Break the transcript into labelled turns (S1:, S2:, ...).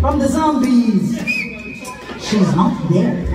S1: from the zombies. She's not there.